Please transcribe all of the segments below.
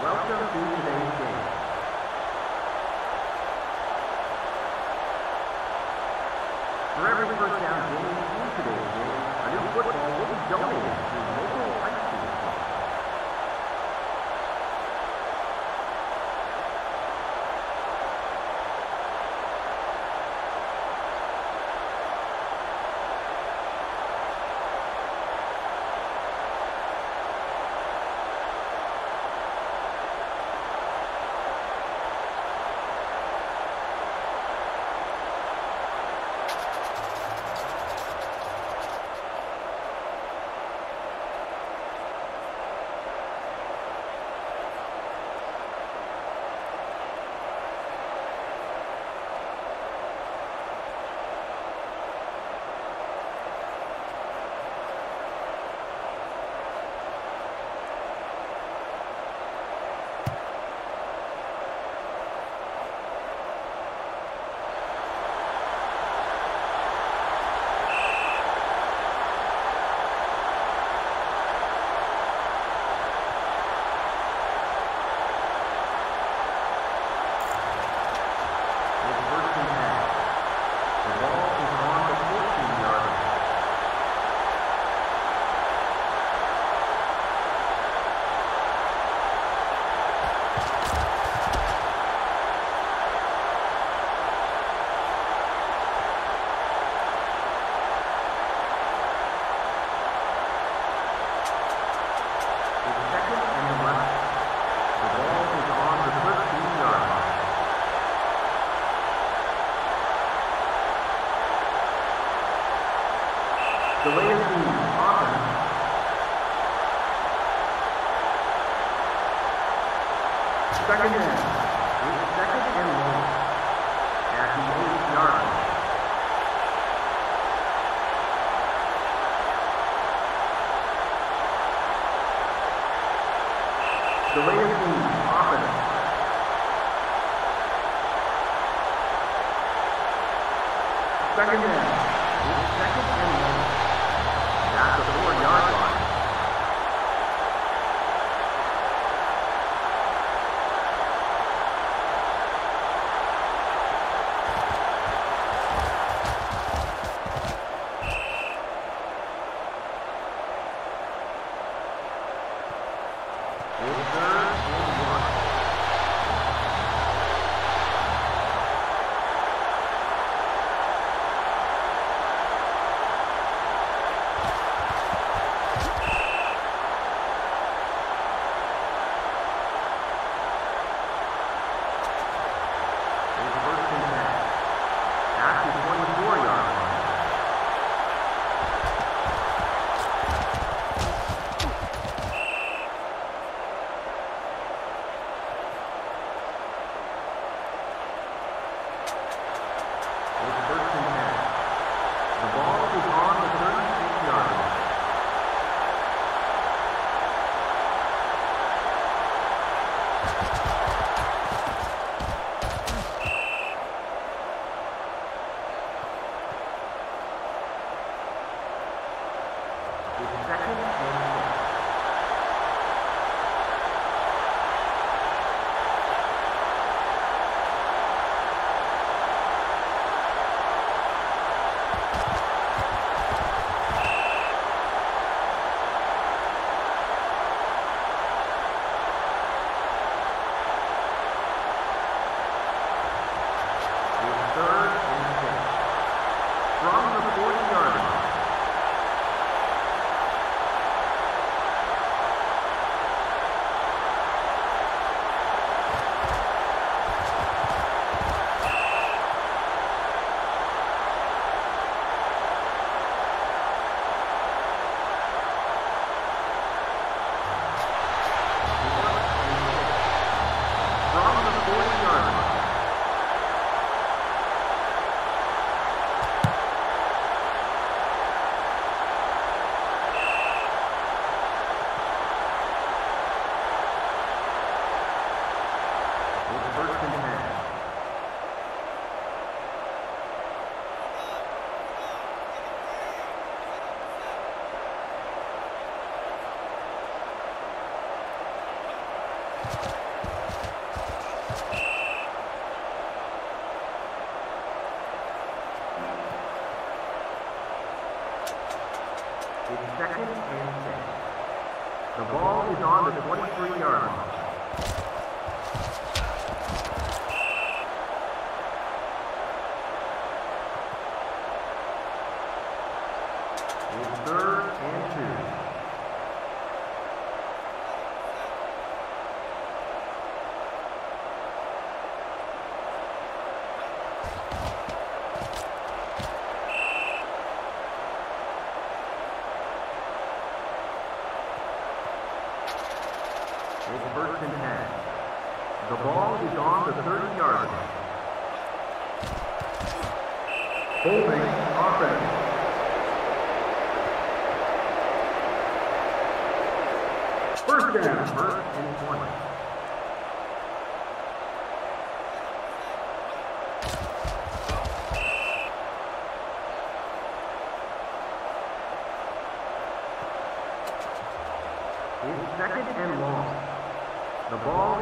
Welcome to today's game. For every first down gained in today's game, a new football will be donated.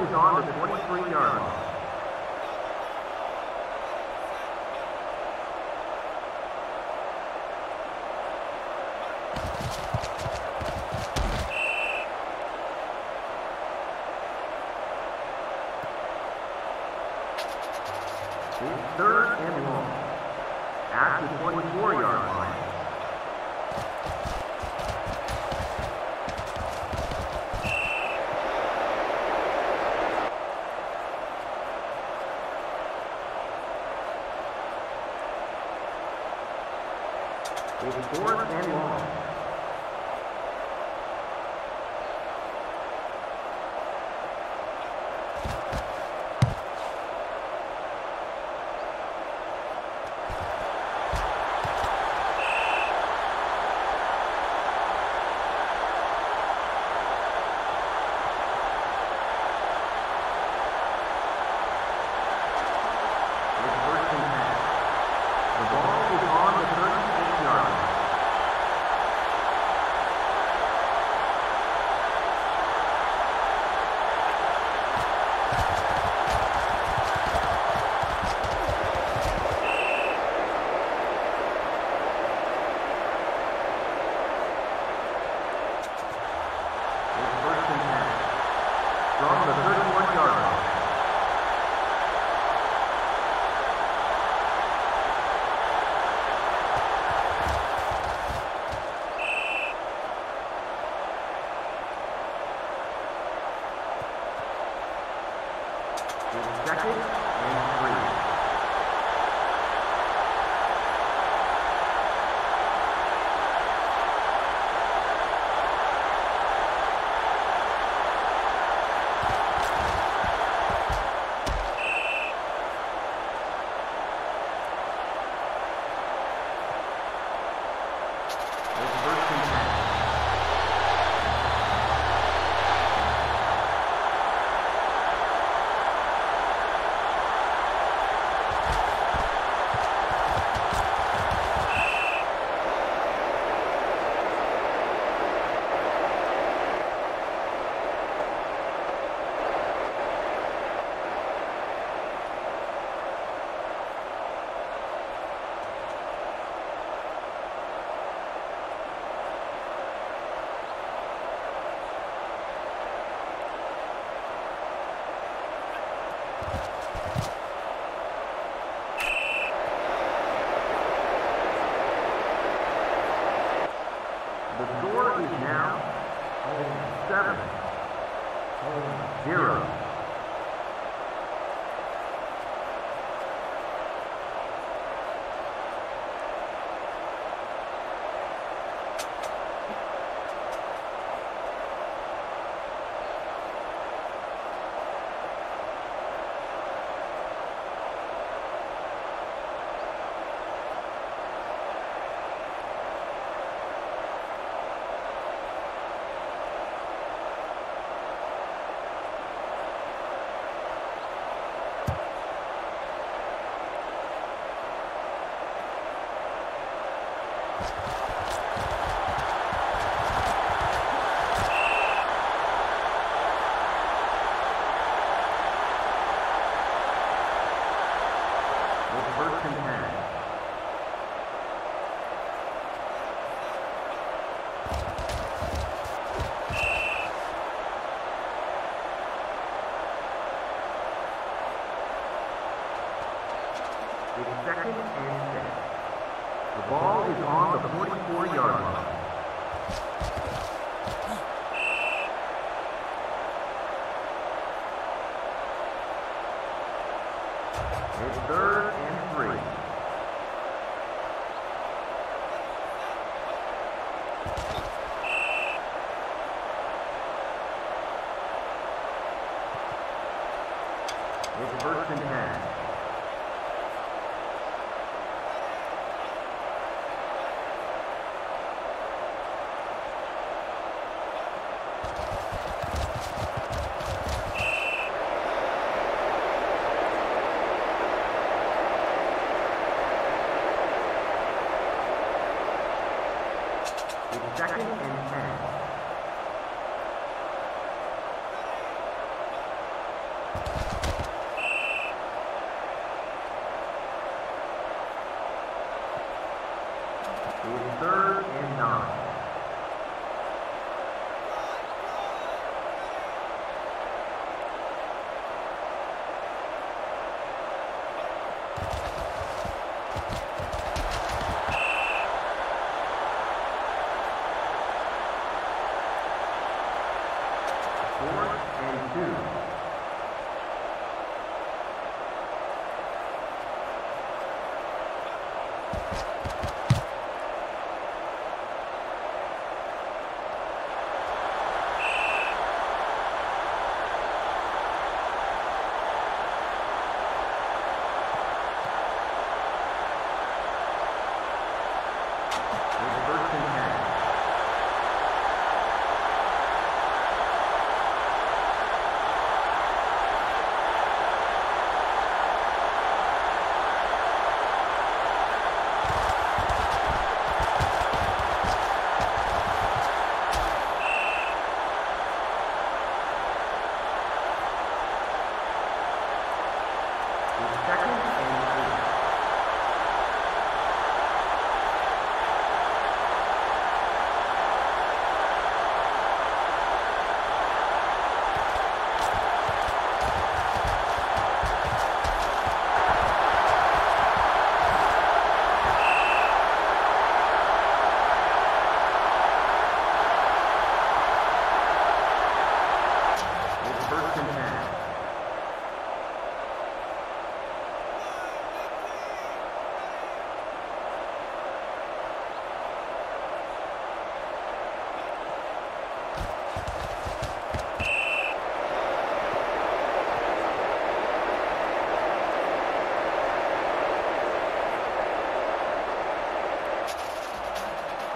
Is on the 23-yard line. Fourth and long.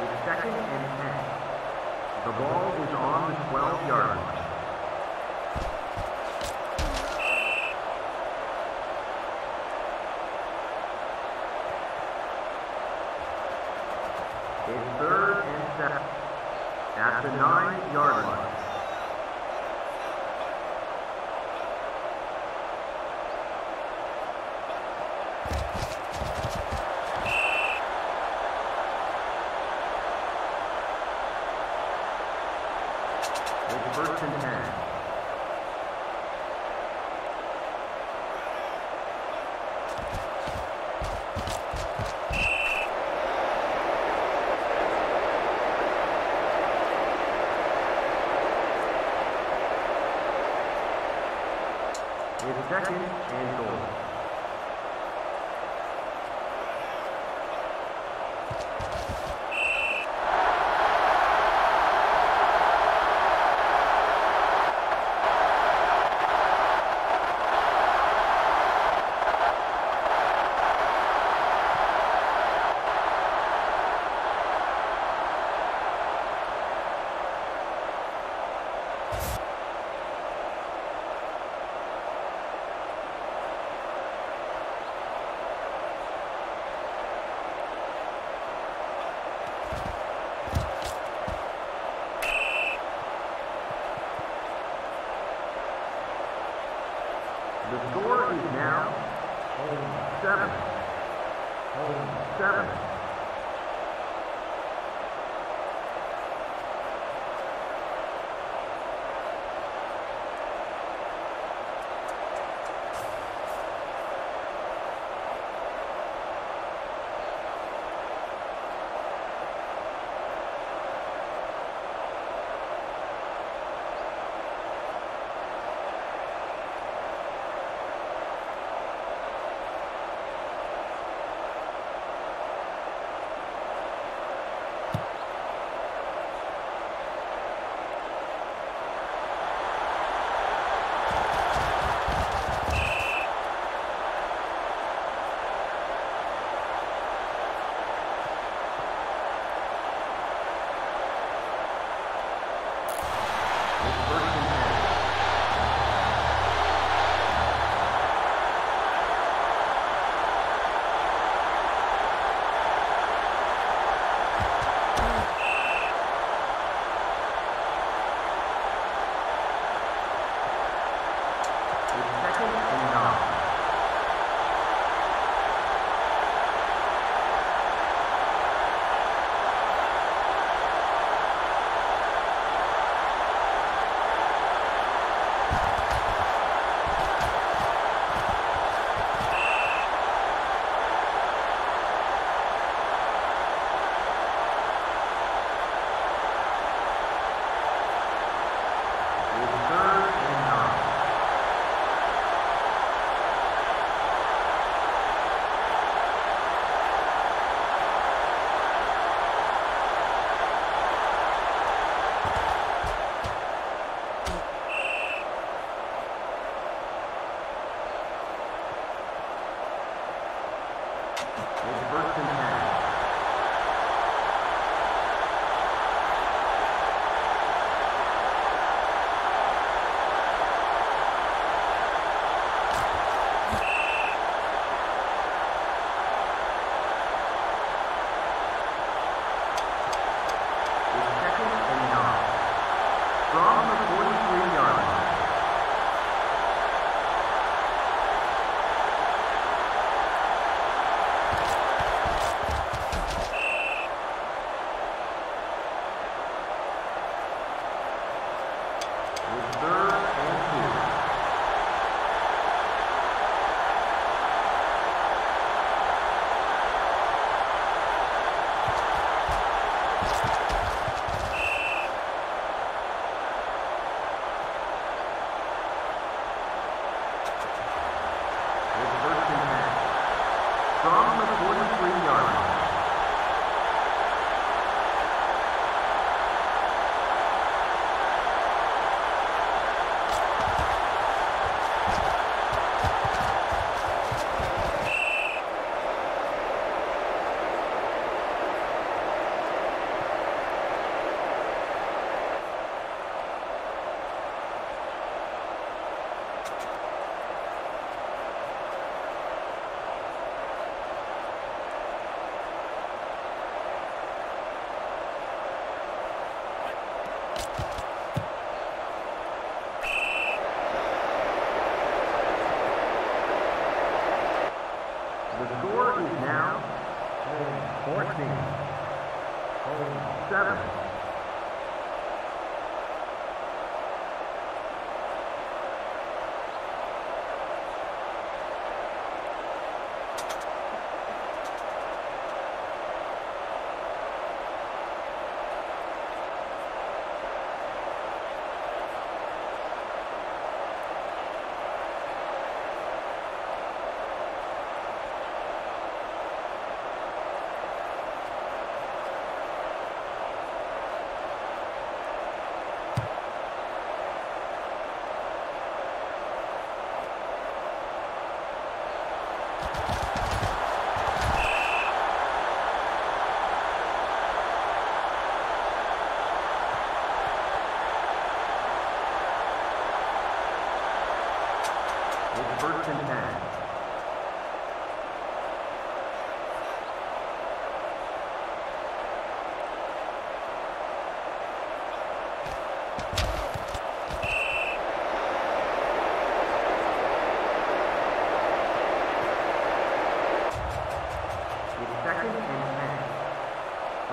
is second and 10. The ball is on the 12-yard line. It's third and seven at the nine-yard line.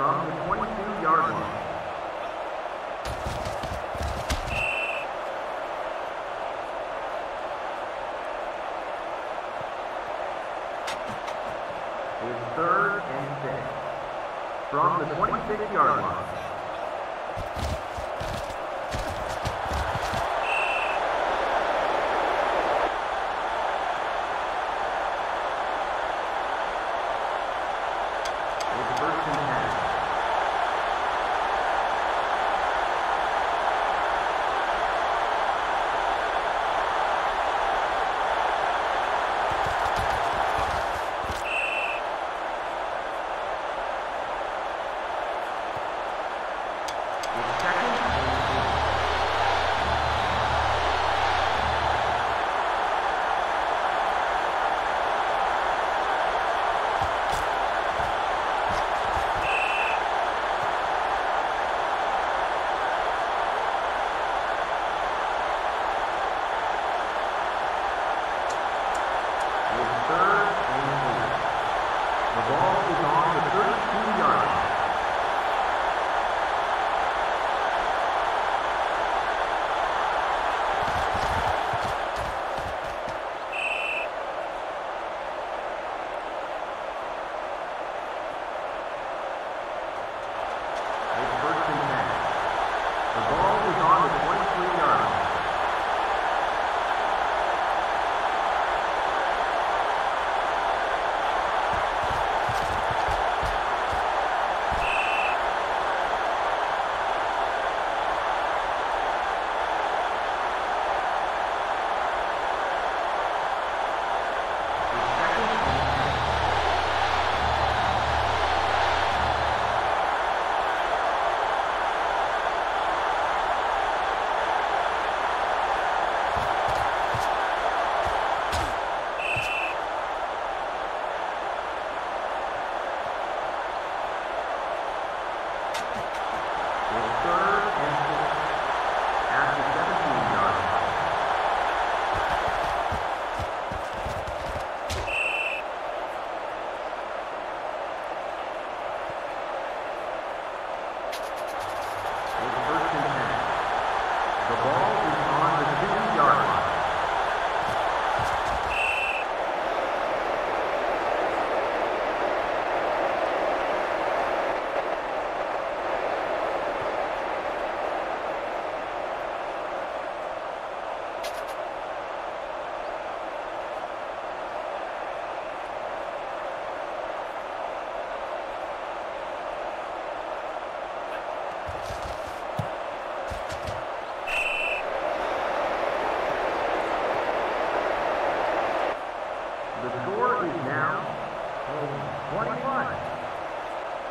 from the 22-yard line. Third and 10 from the 26-yard line.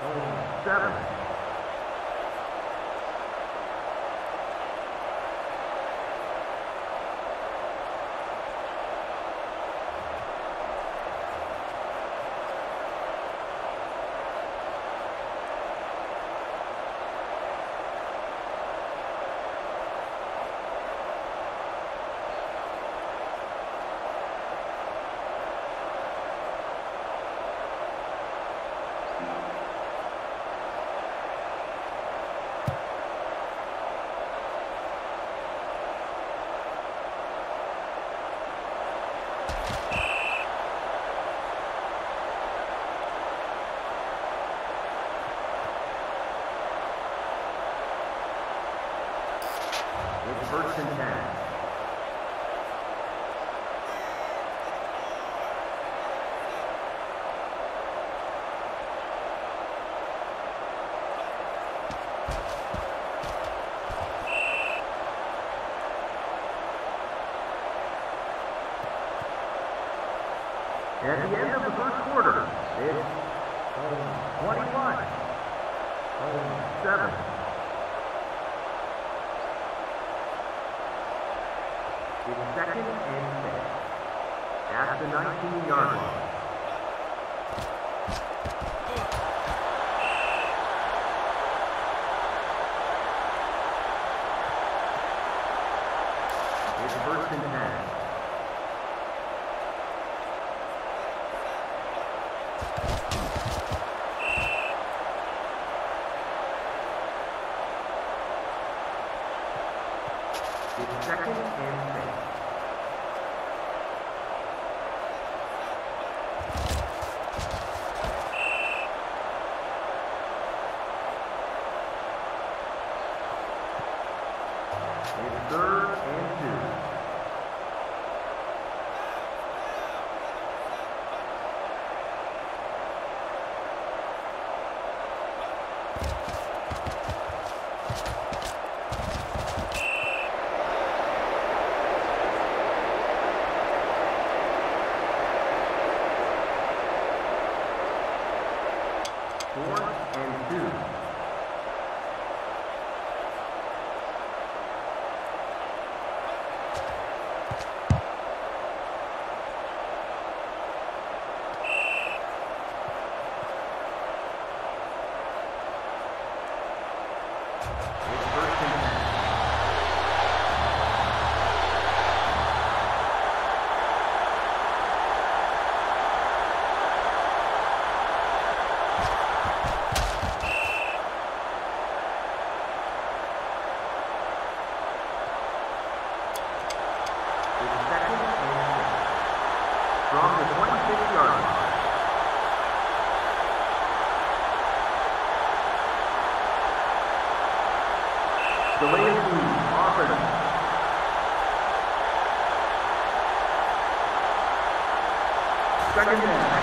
Oh, the end Second and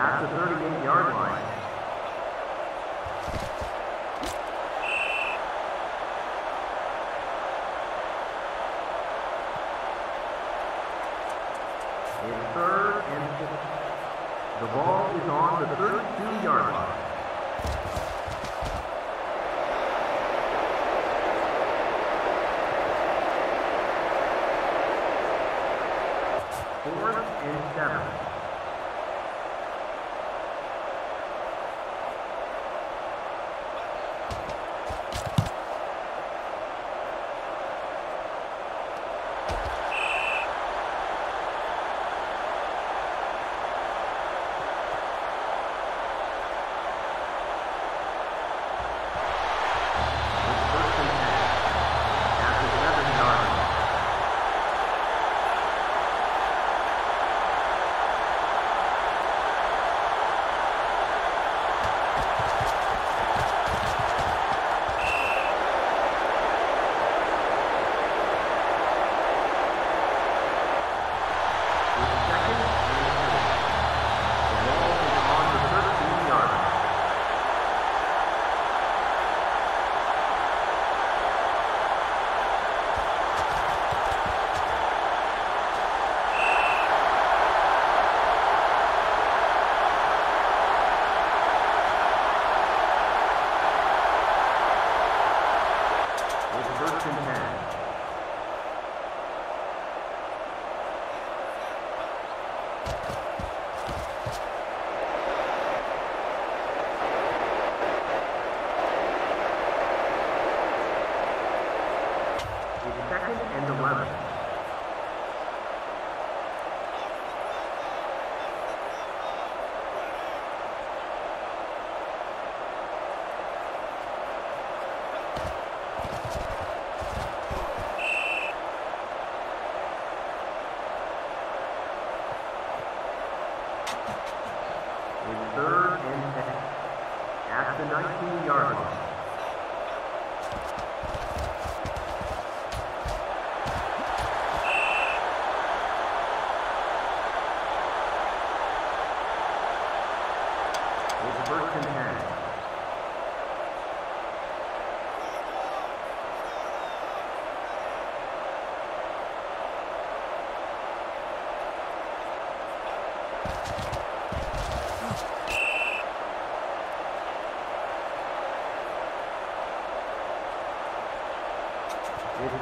Now the 38-yard line.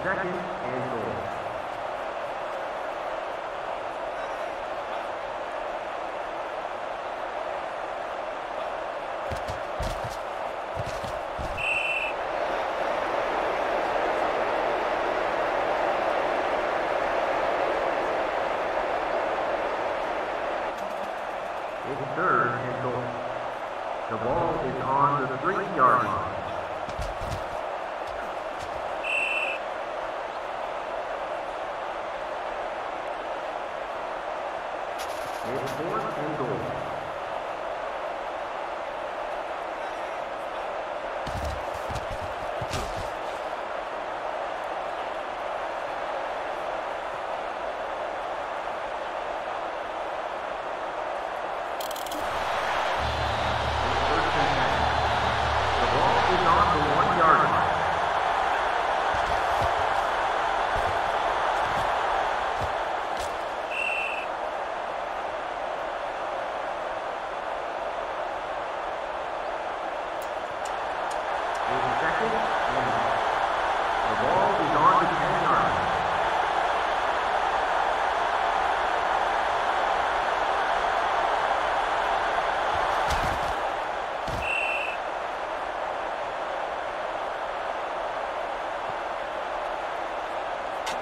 Second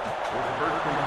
Thank you.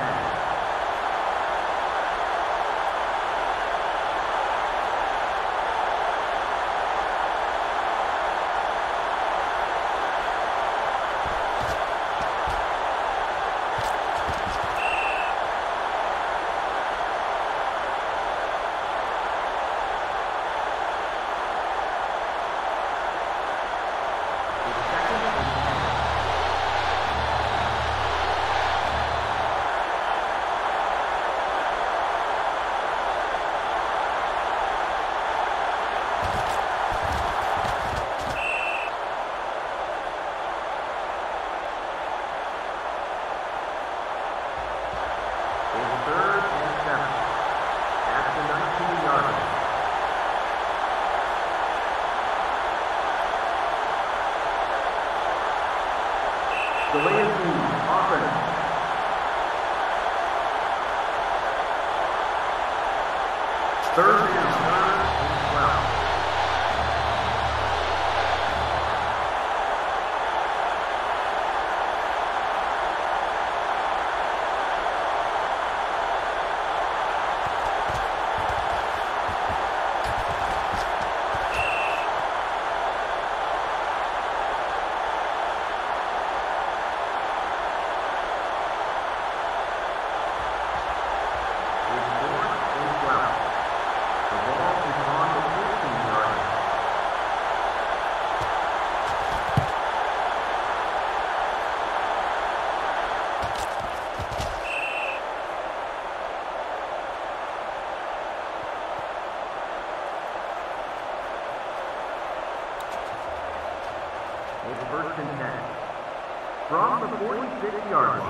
46-yard line.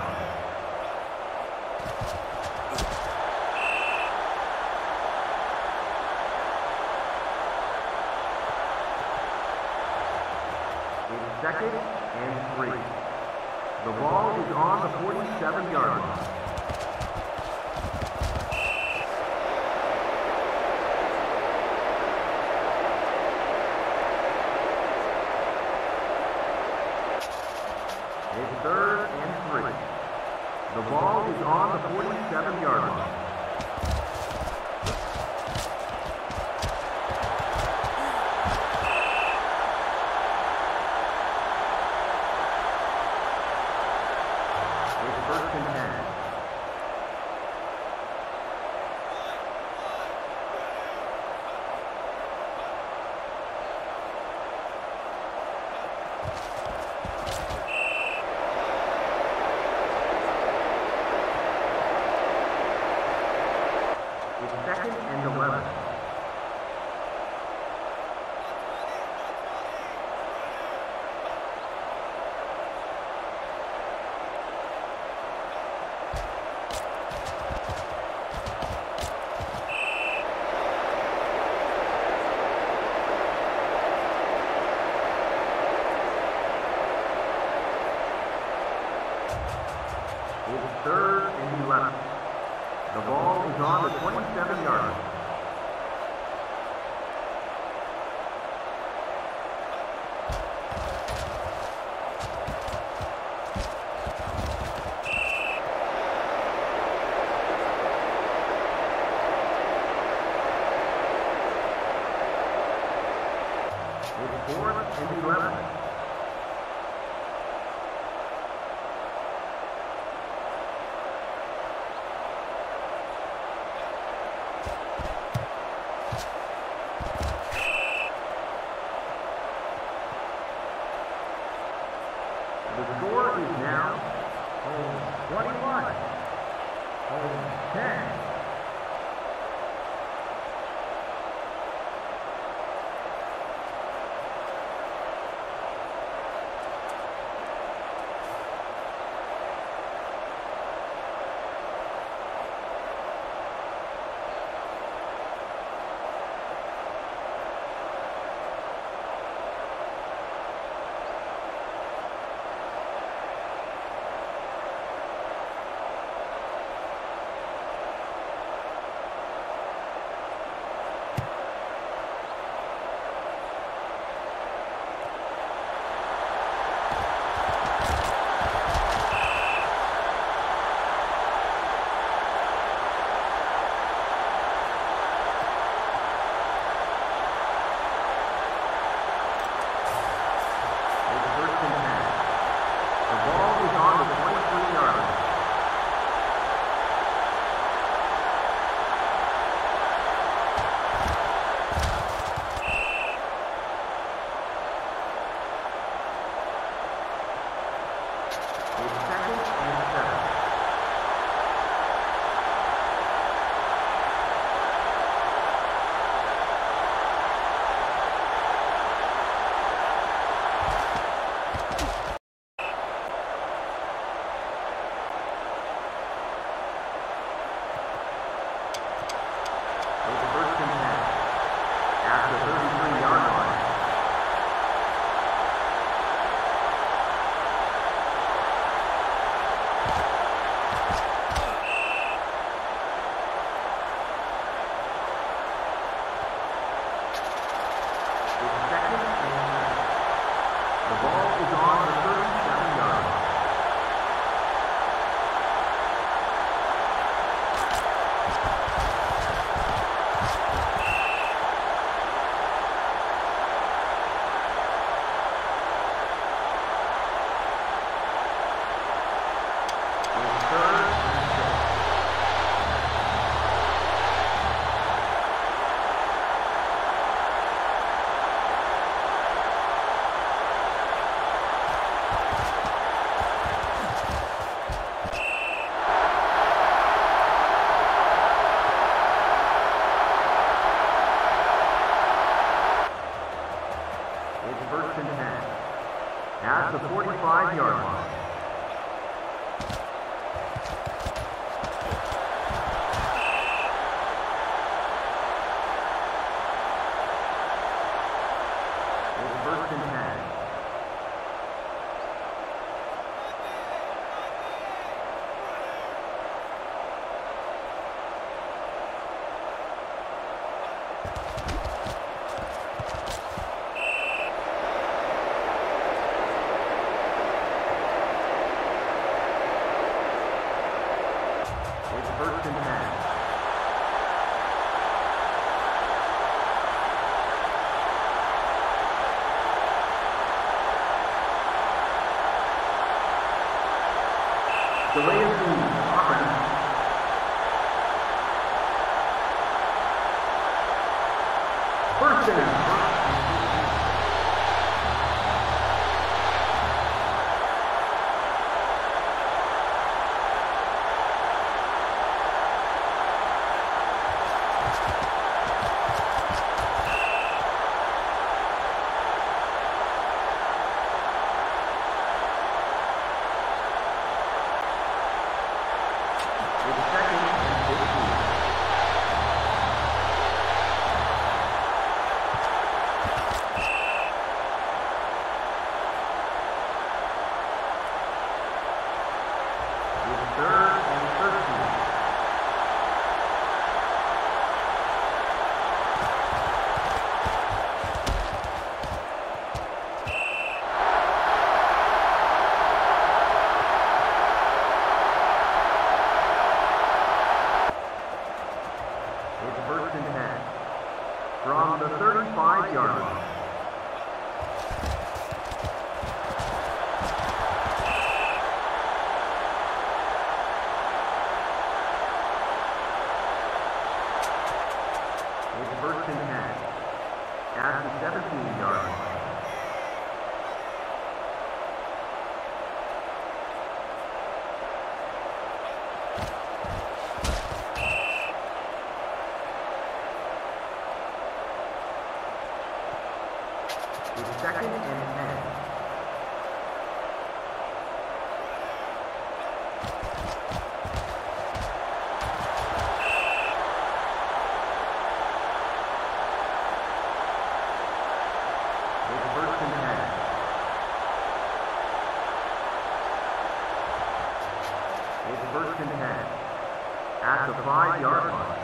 the five-yard line.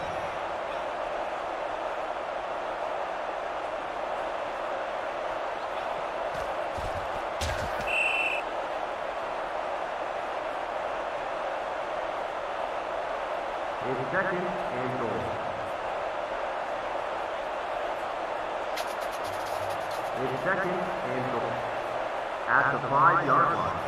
It is second and goal. It is second and goal. At the five-yard line.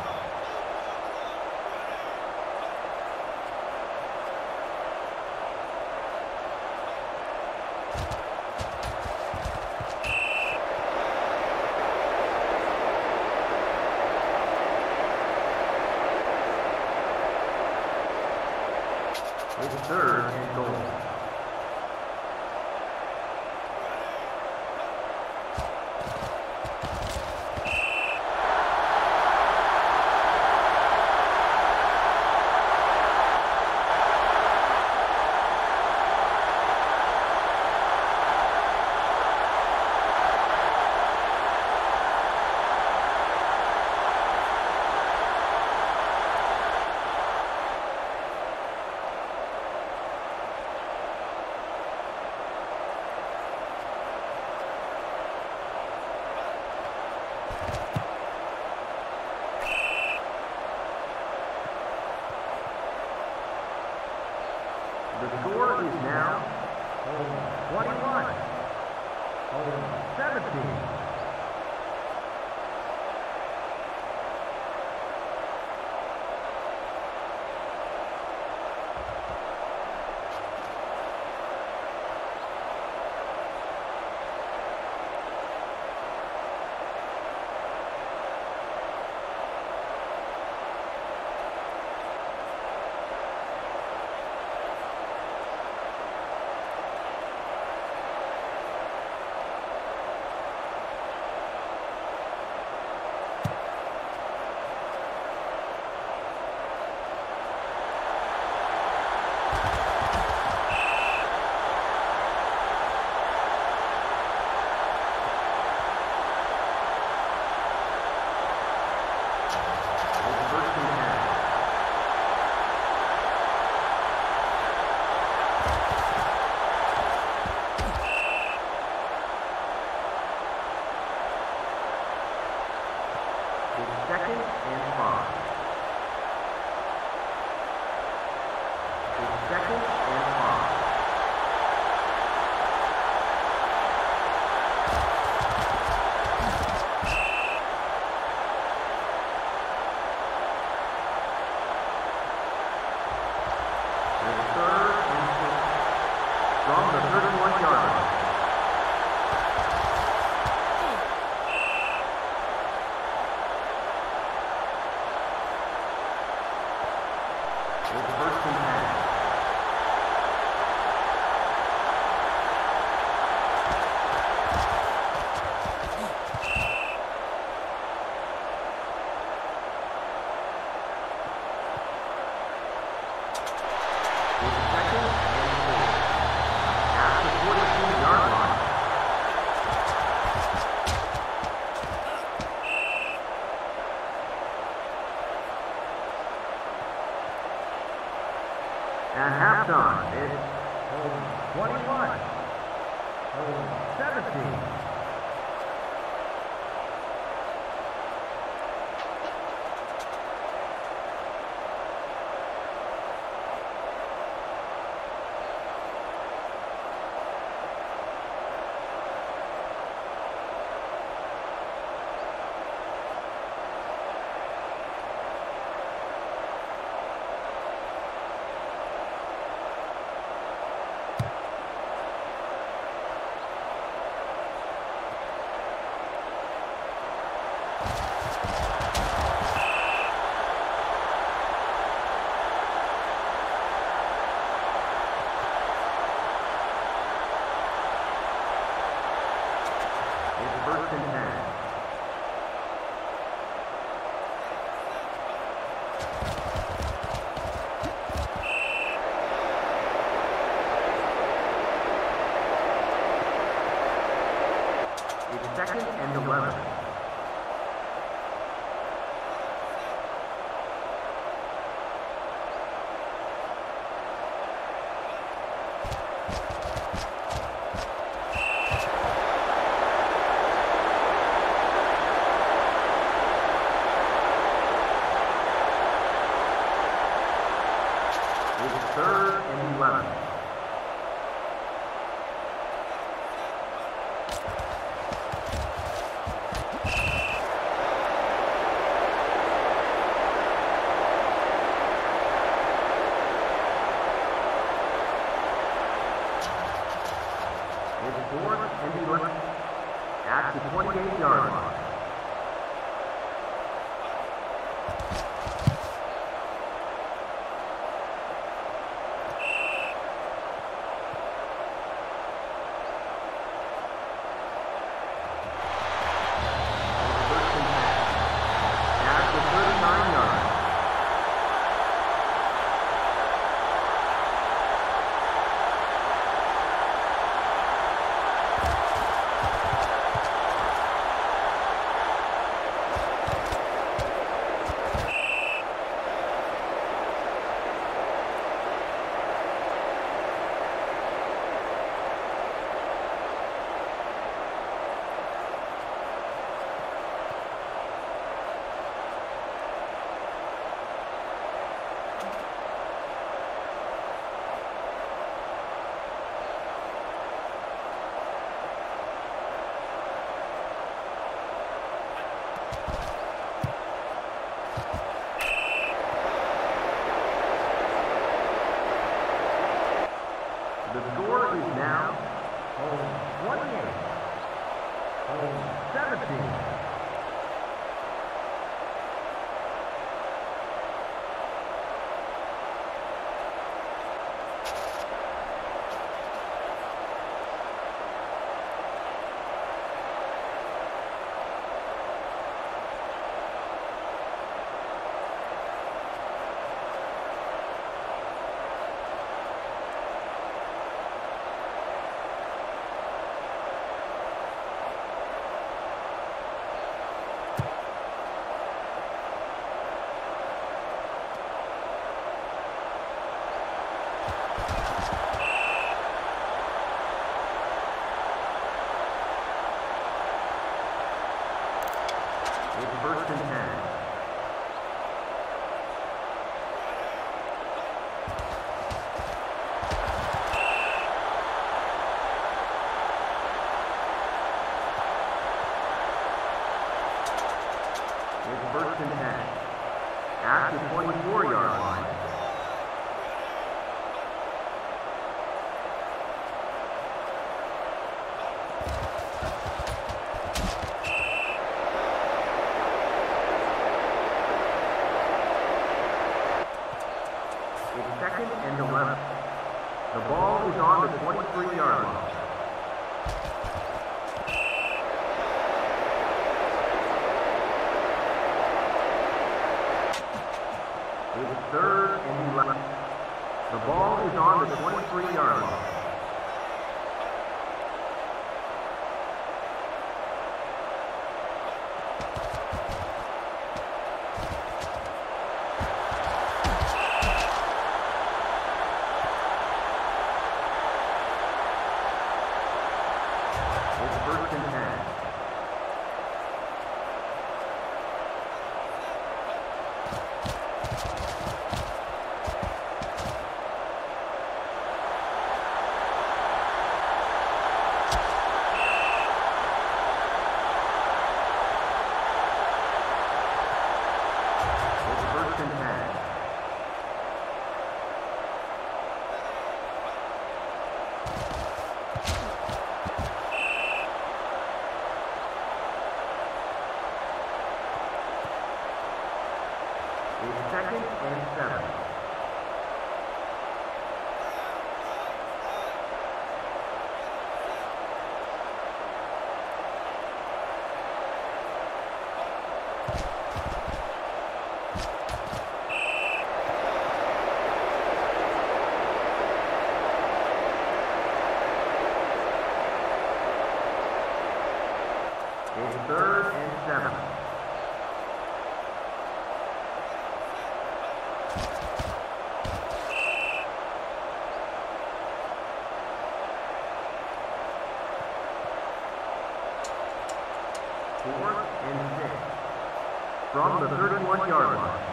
From the 31-yard line.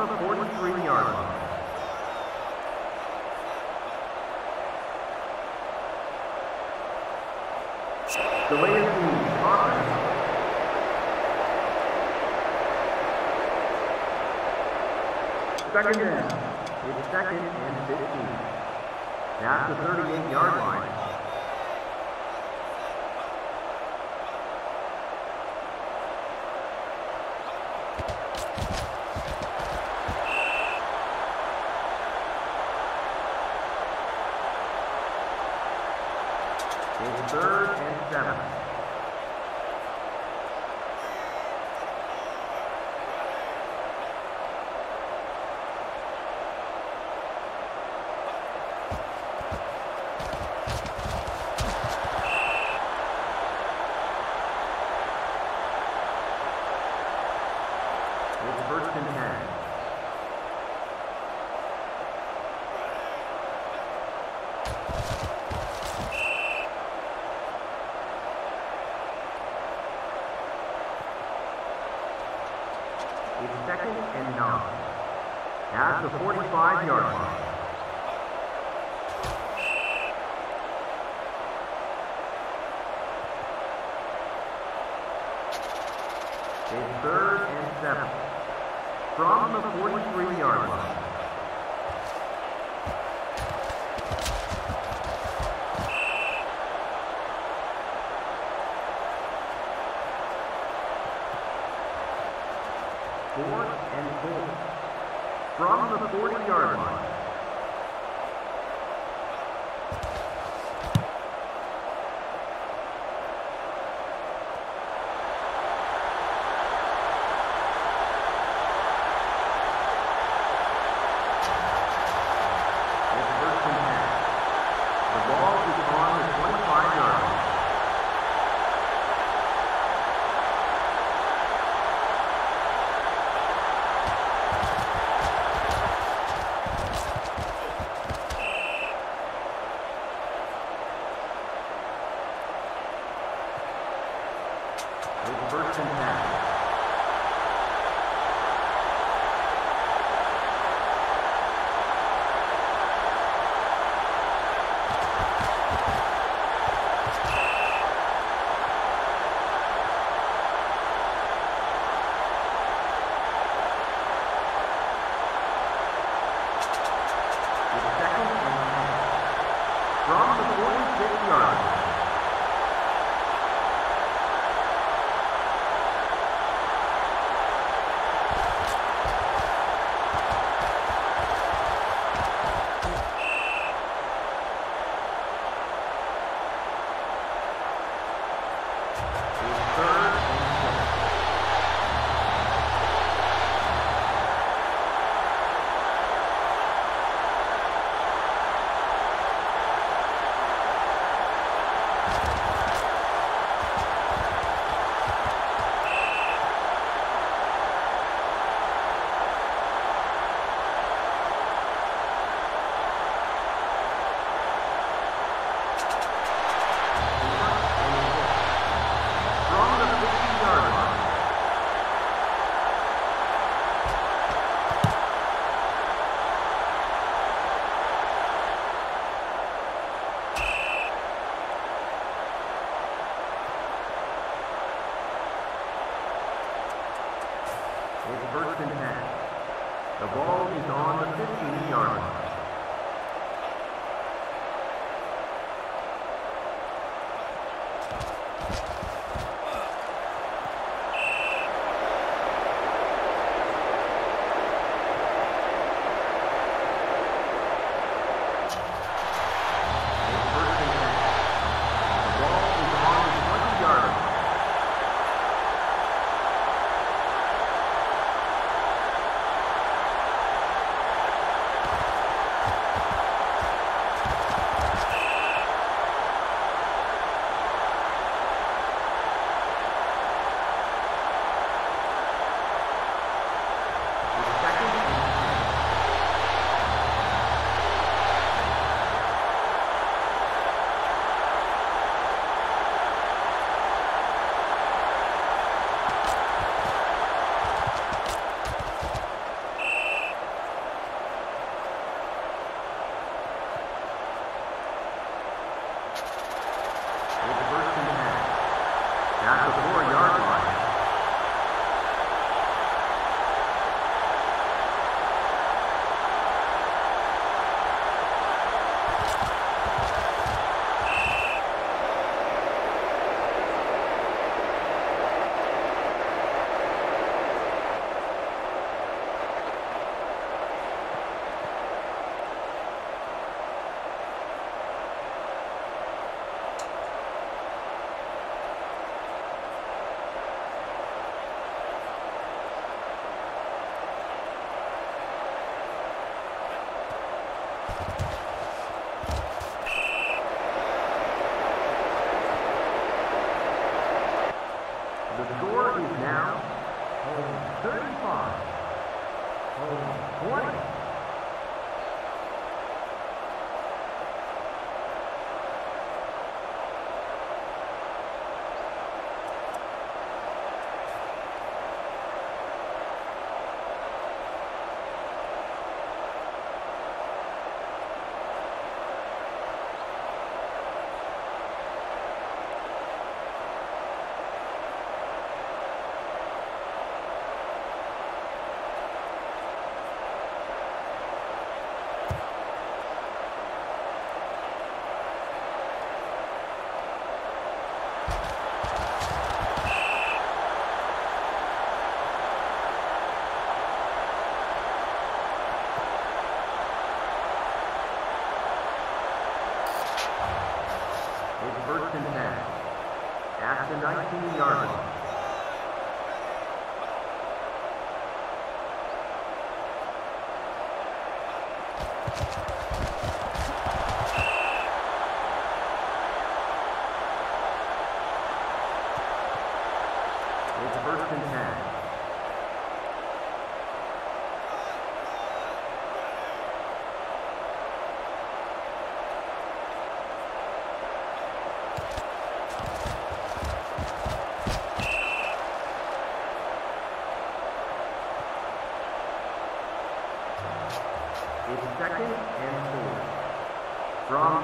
on the 43-yard line. is third and seven from the 43-yard line. Fourth and four from the 40-yard line.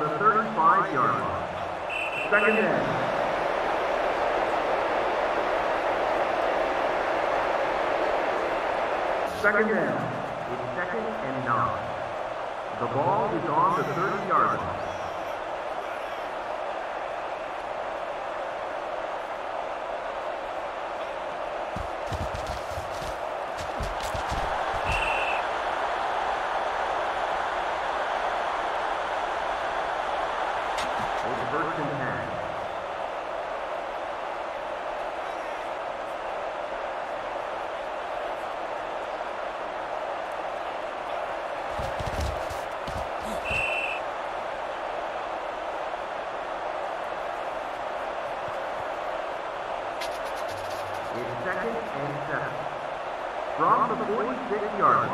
the 35-yard line. Second down. Second down is second and nine. The ball is on the third. yard.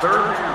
Third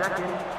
second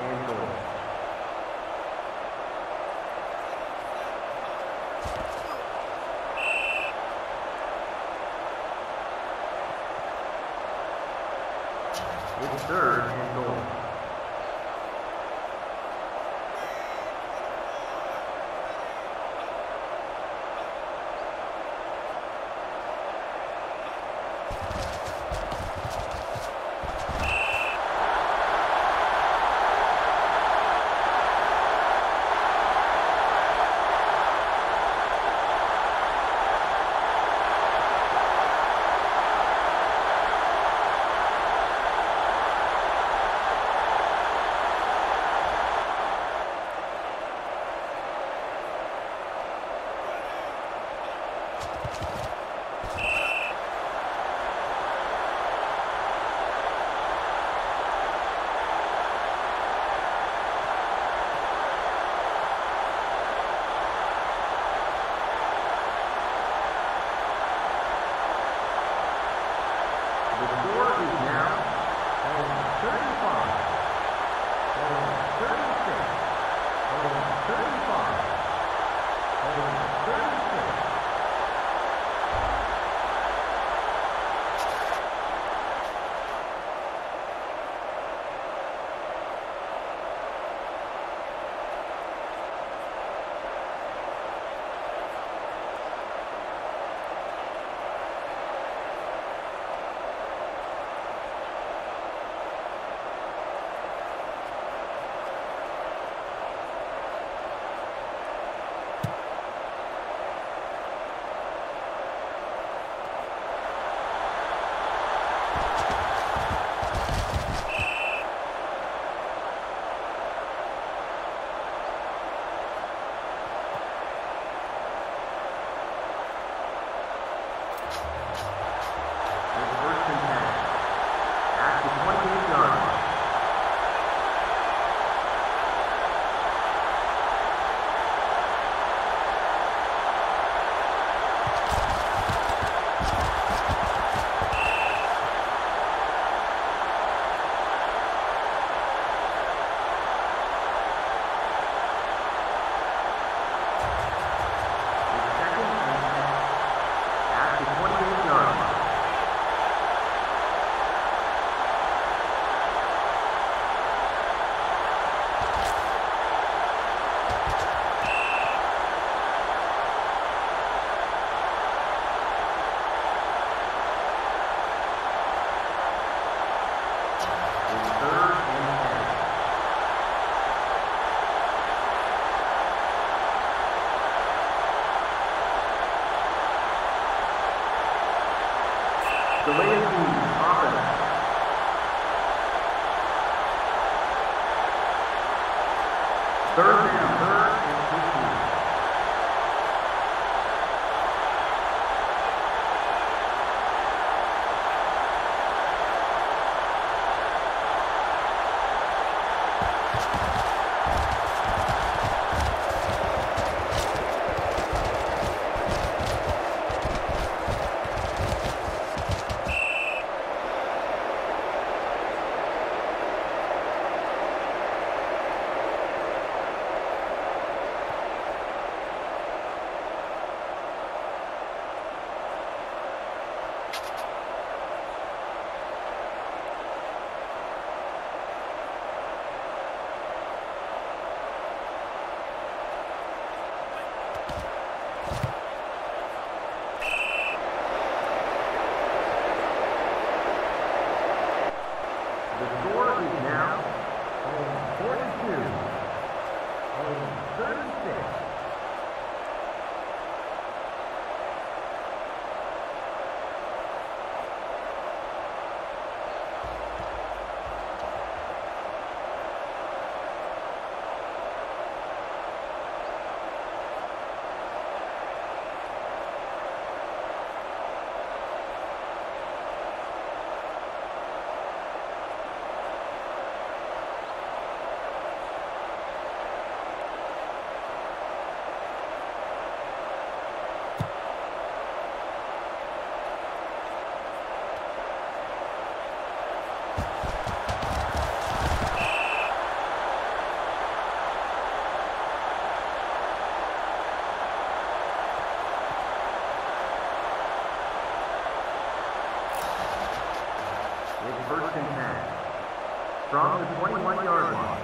the 21-yard line.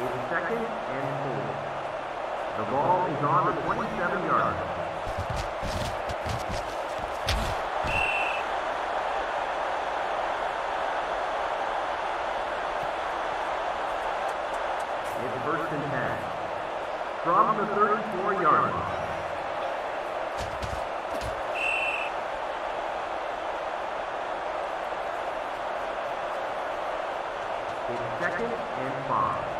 It's second and four. The ball is on the 27-yard line. on the 34-yard line. It's second and five.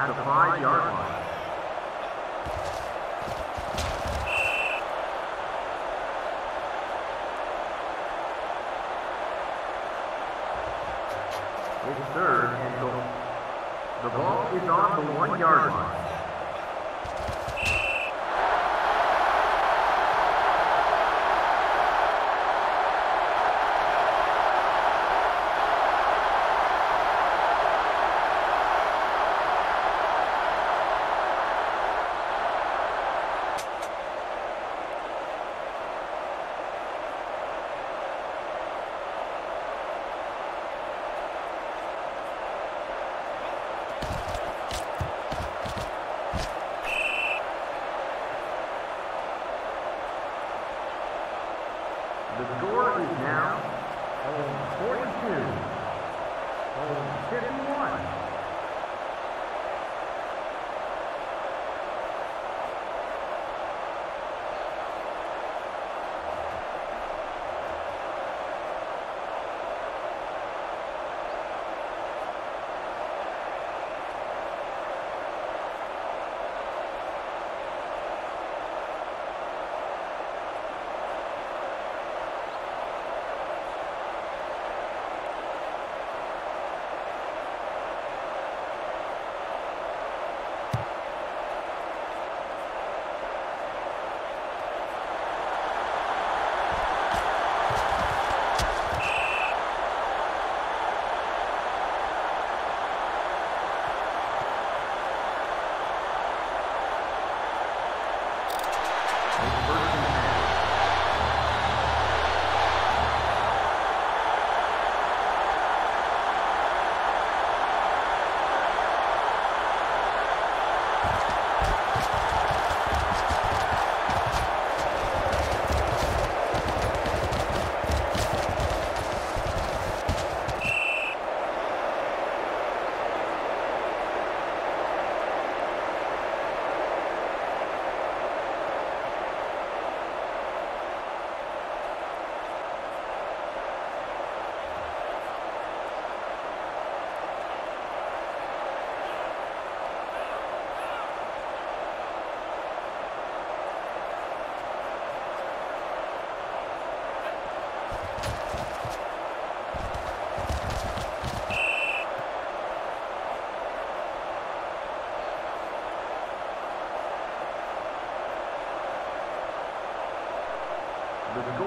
At the five-yard line.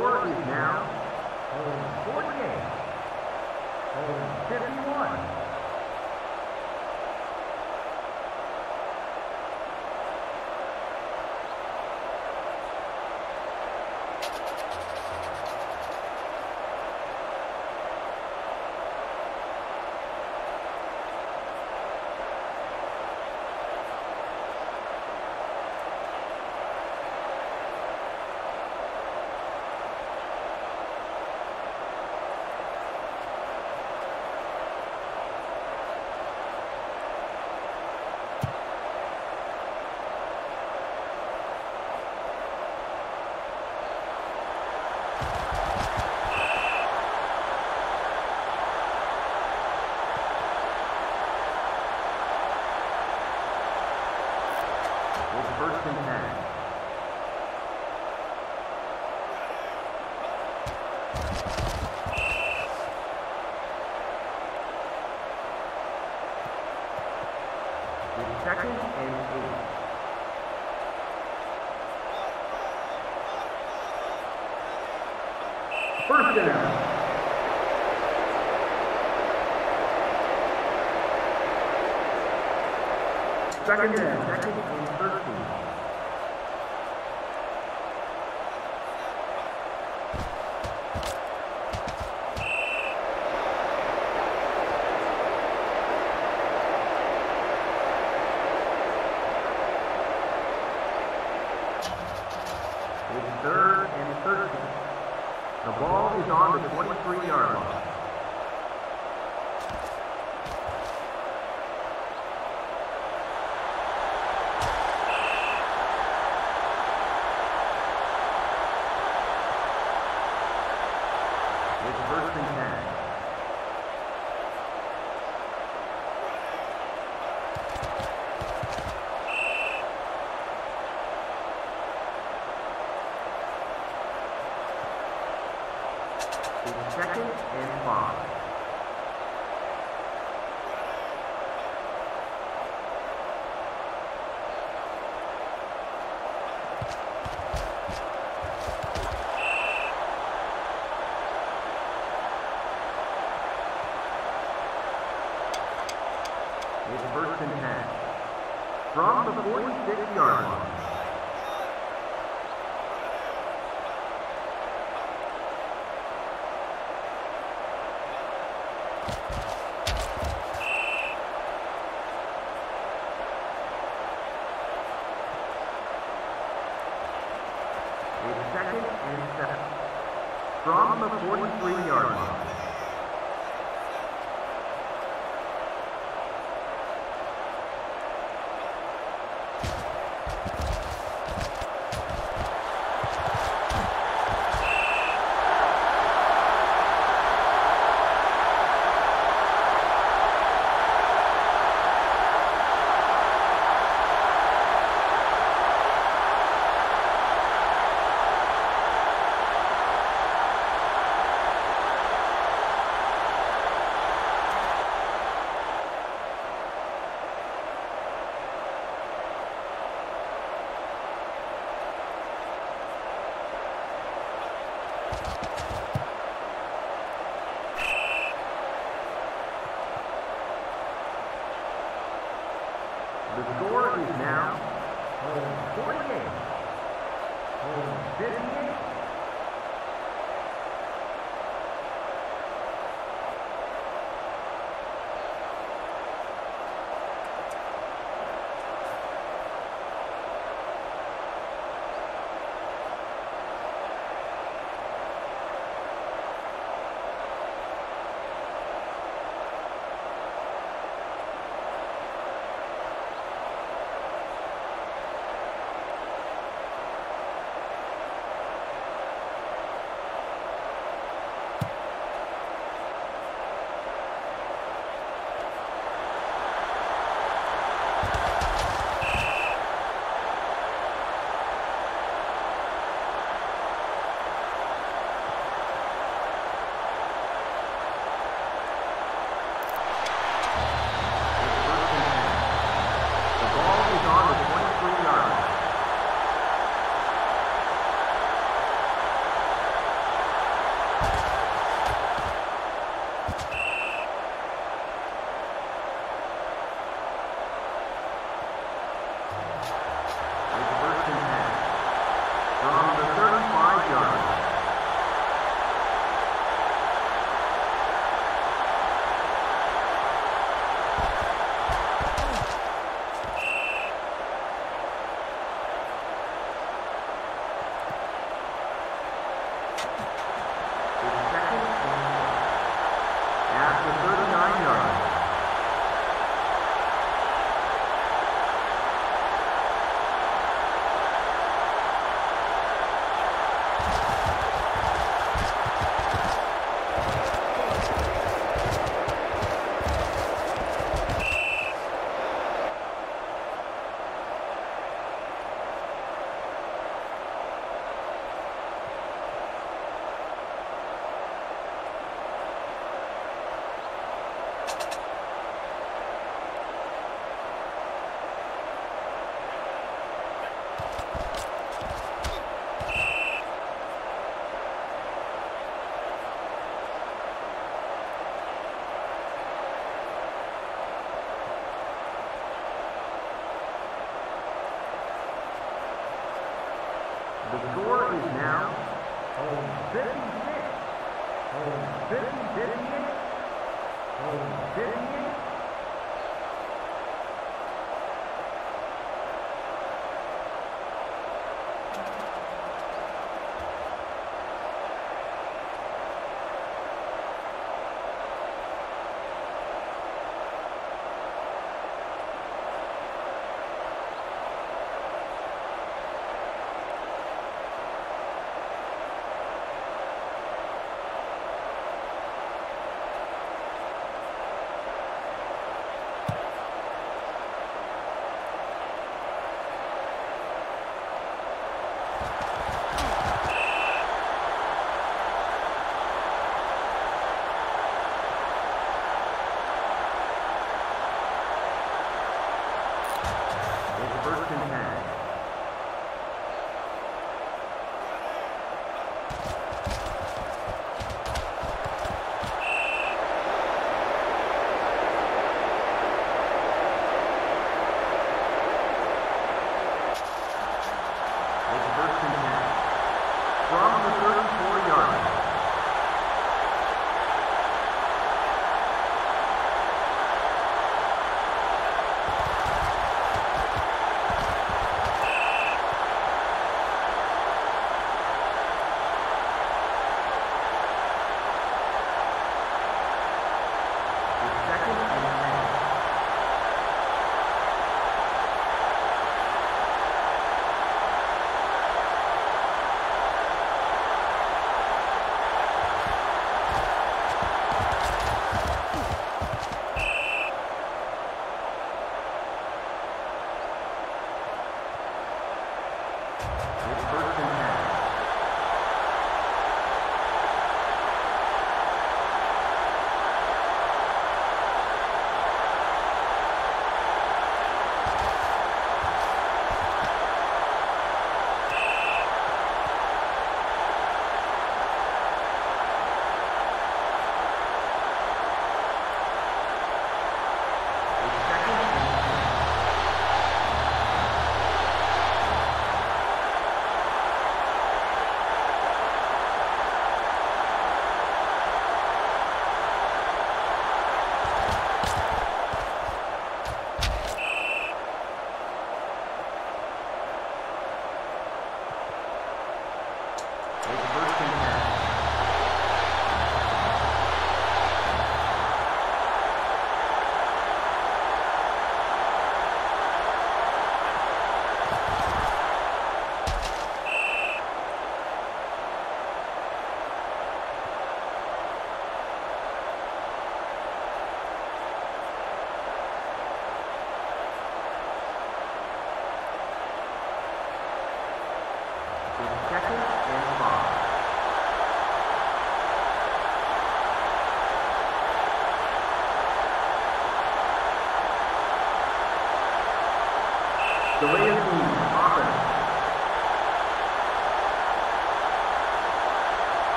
The score is now home 48, home 51. It's first and ten. It's second and eight. First down. Second down. Second and thirteen. It's third and thirteen. The ball is on the 23-yard line. It's first and ten. It's first and 10. From the 46-yard line. From the 43-yard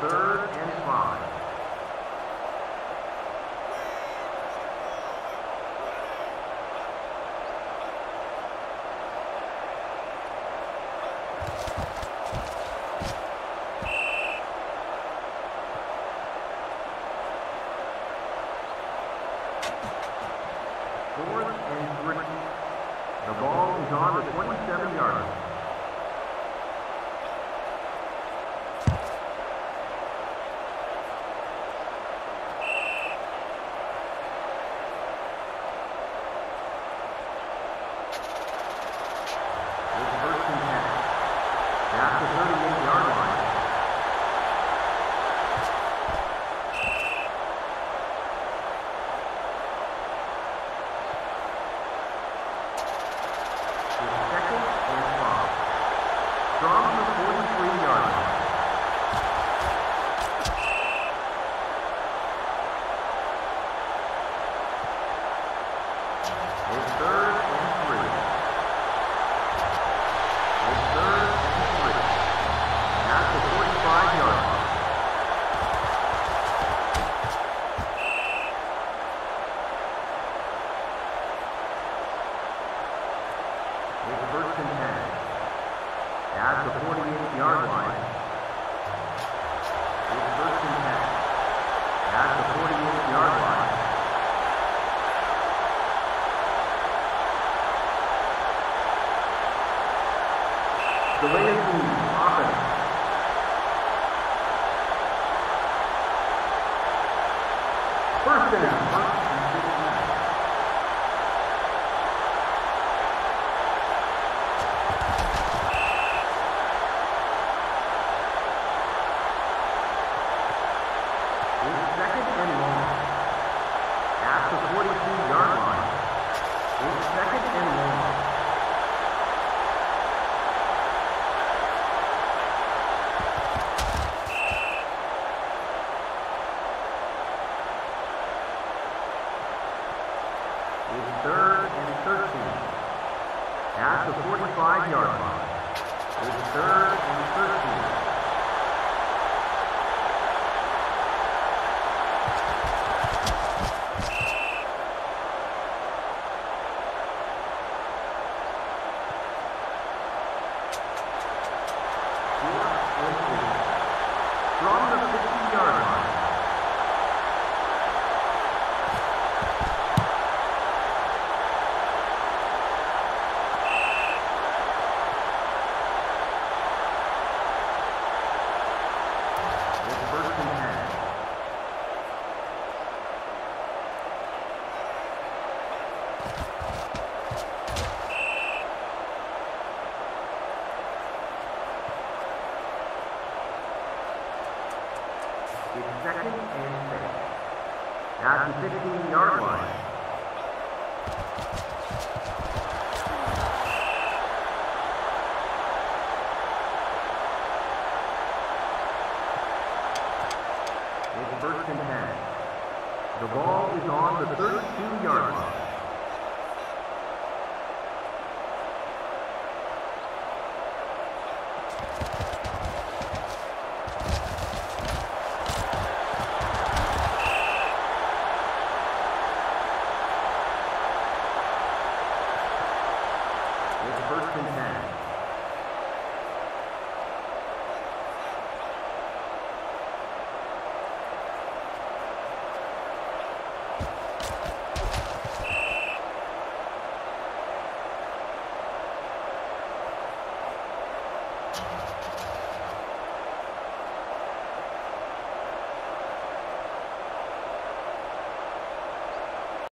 third 115-yard line.